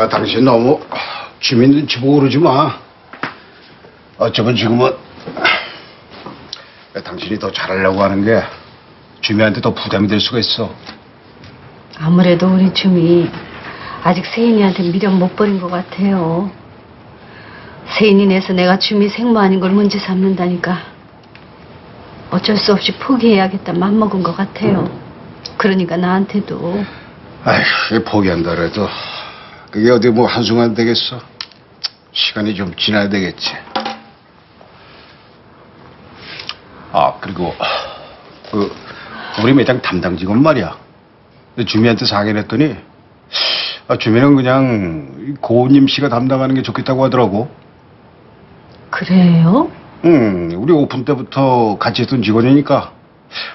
아, 당신 너무 주민 눈치 보고 그러지 마. 어쩌면 지금은 아, 당신이 더 잘하려고 하는 게 주민한테 더 부담이 될 수가 있어. 아무래도 우리 춤이 아직 세인이한테 미련 못 버린 것 같아요. 세인이 내서 내가 춤이 생모 아닌 걸 문제 삼는다니까 어쩔 수 없이 포기해야겠다 맘먹은 것 같아요. 그러니까 나한테도 아휴, 포기한다 그래도 그게 어디 뭐 한순간 되겠어. 시간이 좀 지나야 되겠지. 아, 그리고 그 우리 매장 담당 직원 말이야. 주미한테 상의했더니 아, 주미는 그냥 이 고은님 씨가 담당하는 게 좋겠다고 하더라고. 그래요? 응, 우리 오픈 때부터 같이 했던 직원이니까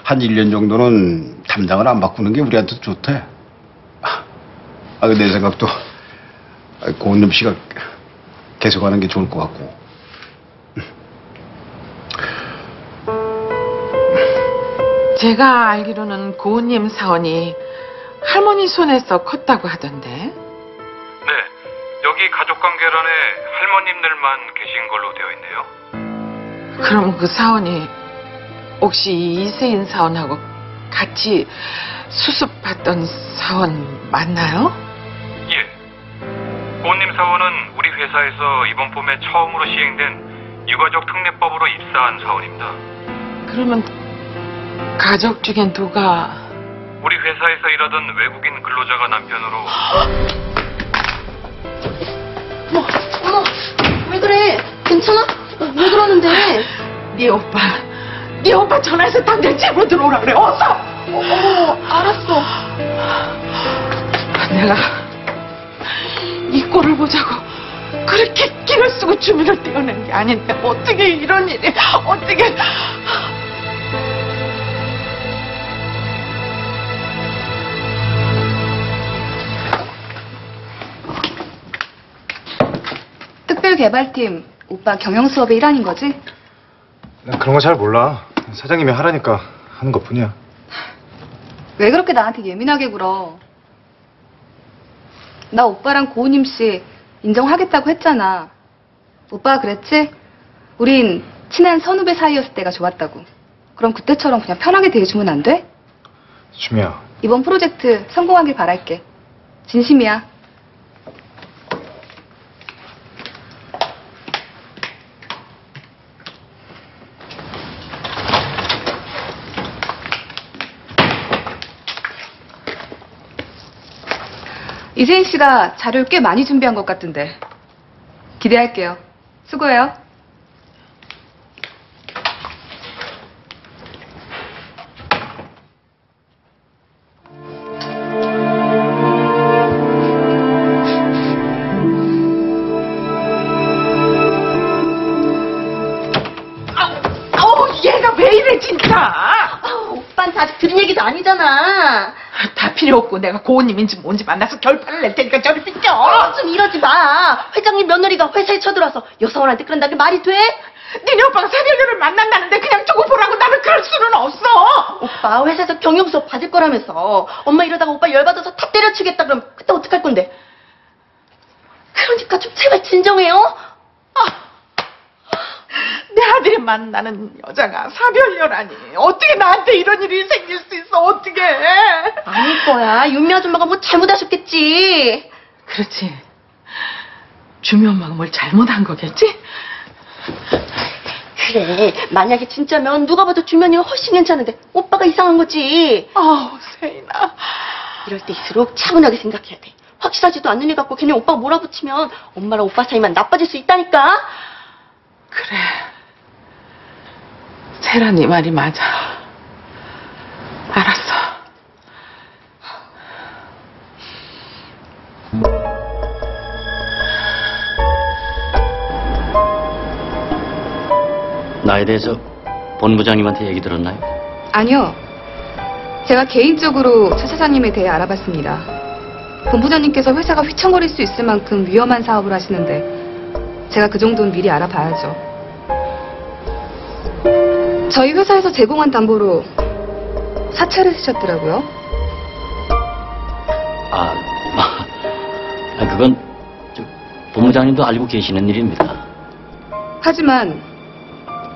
한 1년 정도는 담당을 안 바꾸는 게 우리한테 좋대. 아, 아, 내 생각도 아, 고은님 씨가 계속하는 게 좋을 것 같고. 제가 알기로는 고은님 사원이 할머니 손에서 컸다고 하던데. 네, 여기 가족관계란에 할머님들만 계신 걸로 되어 있네요. 그럼 그 사원이 혹시 이세인 사원하고 같이 수습 받던 사원 맞나요? 예. 고은님 사원은 우리 회사에서 이번 봄에 처음으로 시행된 유가족 특례법으로 입사한 사원입니다. 그러면 가족 중엔 누가 우리 회사에서 일하던 외국인 근로자가 남편으로 어머, 왜 그래? 괜찮아? 어, 왜 그러는데? 네 오빠 네 오빠 전화해서 당장 집으로 들어오라 그래 어서 어머, 알았어. 내가 이 꼴을 보자고 그렇게 끼를 쓰고 주민을 떼어낸 게 아닌데 어떻게 이런 일이 어떻게 특별개발팀, 오빠 경영 수업의 일환인 거지? 난 그런 거 잘 몰라. 사장님이 하라니까 하는 것 뿐이야. 왜 그렇게 나한테 예민하게 굴어? 나 오빠랑 고은임 씨 인정하겠다고 했잖아. 오빠가 그랬지? 우린 친한 선후배 사이였을 때가 좋았다고. 그럼 그때처럼 그냥 편하게 대해주면 안 돼? 주미야, 이번 프로젝트 성공하길 바랄게. 진심이야. 이세인 씨가 자료를 꽤 많이 준비한 것 같은데. 기대할게요. 수고해요. 아우 얘가 왜 이래 진짜 오빠한테 아직 들은 얘기도 아니잖아. 다 필요 없고 내가 고은님인지 뭔지 만나서 결판을 낼 테니까 저리 비켜 어, 좀 이러지 마. 회장님 며느리가 회사에 쳐들어와서 여사원한테 그런다는 게 말이 돼? 니네 오빠가 사별녀를 만난다는데 그냥 두고 보라고 나는 그럴 수는 없어 오빠 회사에서 경영 수업 받을 거라면서 엄마 이러다가 오빠 열받아서 다 때려치겠다 그럼 그때 어떡할 건데? 그러니까 좀 제발 진정해요. 내 아들이 만나는 여자가 사별녀라니 어떻게 나한테 이런 일이 생길 수 있어 어떻게 아닐 거야. 윤미 아줌마가 뭐 잘못하셨겠지. 그렇지 주미 엄마가 뭘 잘못한 거겠지? 그래. 만약에 진짜면 누가 봐도 주면이가 훨씬 괜찮은데 오빠가 이상한 거지. 아우 세인아 이럴 때일수록 차분하게 생각해야 돼. 확실하지도 않는 일 갖고 괜히 오빠가 몰아붙이면 엄마랑 오빠 사이만 나빠질 수 있다니까. 그래 세라 네 말이 맞아 알았어 나에 대해서 본부장님한테 얘기 들었나요? 아니요. 제가 개인적으로 차 사장님에 대해 알아봤습니다. 본부장님께서 회사가 휘청거릴 수 있을 만큼 위험한 사업을 하시는데 제가 그 정도는 미리 알아봐야죠. 저희 회사에서 제공한 담보로 사채를 쓰셨더라고요. 아, 아, 그건 본부장님도 알고 계시는 일입니다. 하지만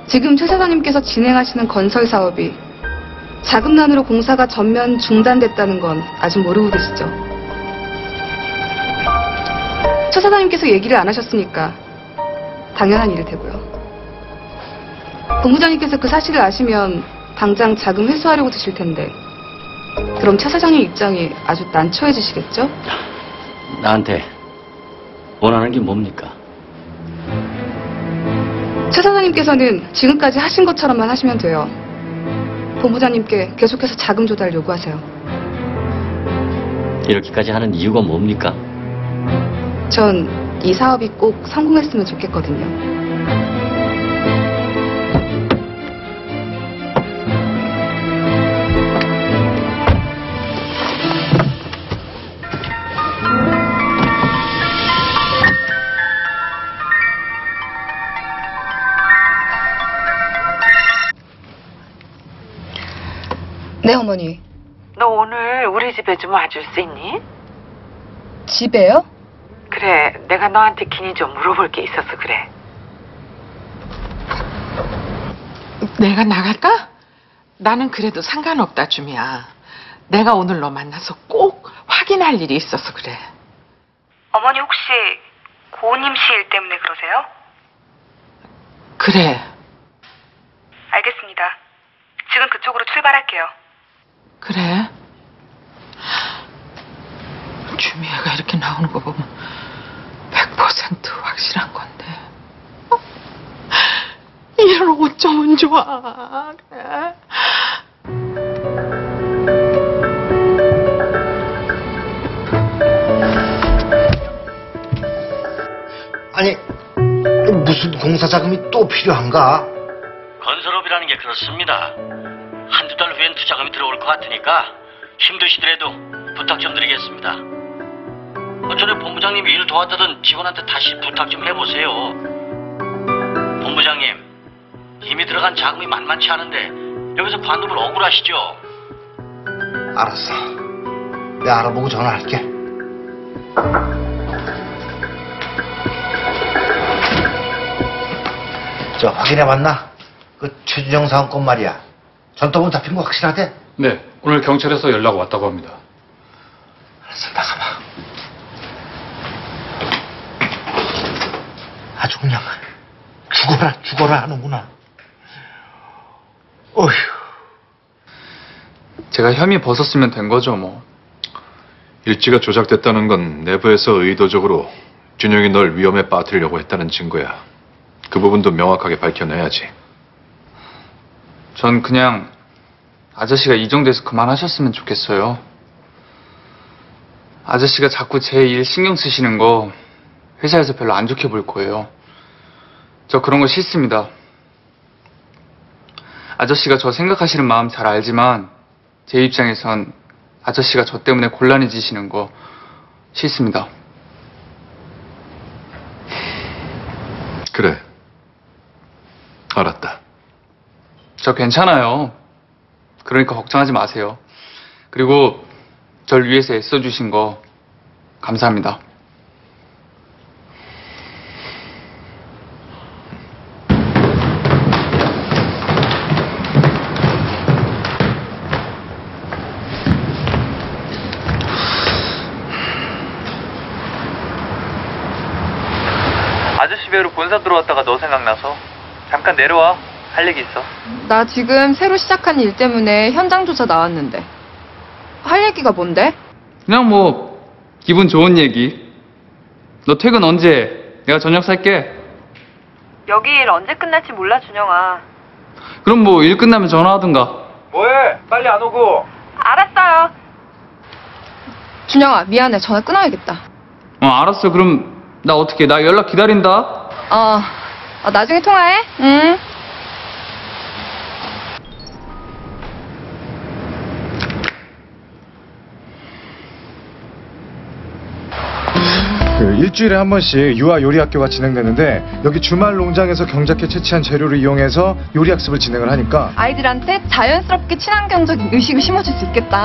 지금 최 사장님께서 진행하시는 건설 사업이 자금난으로 공사가 전면 중단됐다는 건 아직 모르고 계시죠? 최 사장님께서 얘기를 안 하셨으니까 당연한 일일 테고요. 본부장님께서 그 사실을 아시면 당장 자금 회수하려고 드실 텐데 그럼 최 사장님 입장이 아주 난처해지시겠죠? 나한테 원하는 게 뭡니까? 최 사장님께서는 지금까지 하신 것처럼만 하시면 돼요. 본부장님께 계속해서 자금 조달 요구하세요. 이렇게까지 하는 이유가 뭡니까? 전 이 사업이 꼭 성공했으면 좋겠거든요. 너 오늘 우리 집에 좀 와줄 수 있니? 집에요? 그래, 내가 너한테 긴히 좀 물어볼 게 있어서 그래. 내가 나갈까? 나는 그래도 상관없다, 주미야. 내가 오늘 너 만나서 꼭 확인할 일이 있어서 그래. 어머니 혹시 고은임 씨 일 때문에 그러세요? 그래, 알겠습니다. 지금 그쪽으로 출발할게요. 그래. 주미애가 이렇게 나오는 거 보면 100% 확실한 건데. 어? 얘를 어쩌면 좋아. 그래. 아니 무슨 공사 자금이 또 필요한가? 건설업이라는 게 그렇습니다. 한두 달 후엔 투자금이 들어올 것 같으니까 힘드시더라도 부탁 좀 드리겠습니다. 어, 전에 본부장님 일 도왔다던 직원한테 다시 부탁 좀 해보세요. 본부장님, 이미 들어간 자금이 만만치 않은데 여기서 반납을 억울하시죠? 알았어. 내가 알아보고 전화할게. 저 확인해 봤나? 그 최준영 사원 건 말이야. 전더분 잡힌 거 확실하대? 네, 오늘 경찰에서 연락 왔다고 합니다. 알았어, 나가봐. 아주 그냥 죽어라, 죽어라 하는구나. 어휴. 제가 혐의 벗었으면 된 거죠, 뭐. 일지가 조작됐다는 건 내부에서 의도적으로 준영이 널 위험에 빠뜨리려고 했다는 증거야. 그 부분도 명확하게 밝혀내야지. 전 그냥 아저씨가 이 정도에서 그만하셨으면 좋겠어요. 아저씨가 자꾸 제 일 신경 쓰시는 거 회사에서 별로 안 좋게 볼 거예요. 저 그런 거 싫습니다. 아저씨가 저 생각하시는 마음 잘 알지만 제 입장에선 아저씨가 저 때문에 곤란해지시는 거 싫습니다. 그래. 알았다. 저 괜찮아요. 그러니까 걱정하지 마세요. 그리고 절 위해서 애써주신 거 감사합니다. 아저씨 배우로 본사 들어왔다가 너 생각나서 잠깐 내려와 할 얘기 있어. 나 지금 새로 시작한 일 때문에 현장 조사 나왔는데. 할 얘기가 뭔데? 그냥 뭐 기분 좋은 얘기. 너 퇴근 언제? 내가 저녁 살게. 여기 일 언제 끝날지 몰라, 준영아. 그럼 뭐 일 끝나면 전화하든가. 뭐해? 빨리 안 오고. 알았어요. 준영아, 미안해. 전화 끊어야겠다. 어 알았어. 그럼 나 어떻게? 나 연락 기다린다. 어, 어, 나중에 통화해. 응. 그 일주일에 한 번씩 유아 요리 학교가 진행되는데 여기 주말 농장에서 경작해 채취한 재료를 이용해서 요리 학습을 진행을 하니까 아이들한테 자연스럽게 친환경적인 의식을 심어줄 수 있겠다.